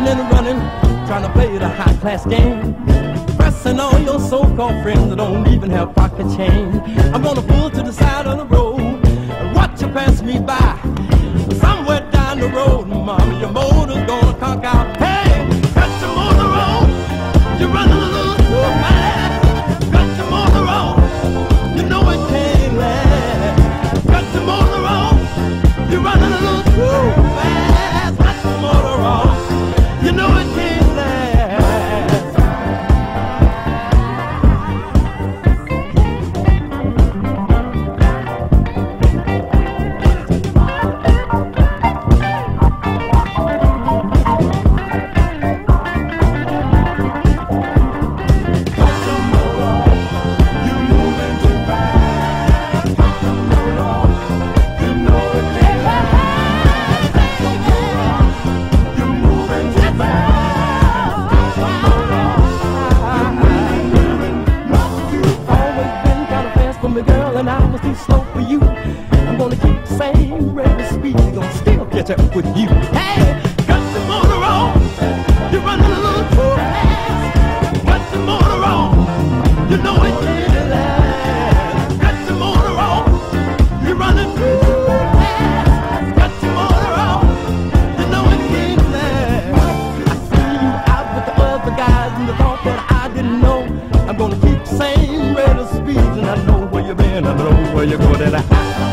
hopping and running, trying to play the high class game. Pressing on your so called friends that don't even have pocket change. I'm gonna pull to the side of the road and watch you pass me by. Somewhere down the road, mama, you're motor. too slow for you. I'm gonna keep the same speed of speed, gonna still catch up with you. Hey, got the motor on. You're running a little too fast. Got the motor on. You know it the motor on. You're running too fast. The motor on. You know. I see you out with the other guys in the but I for your quarter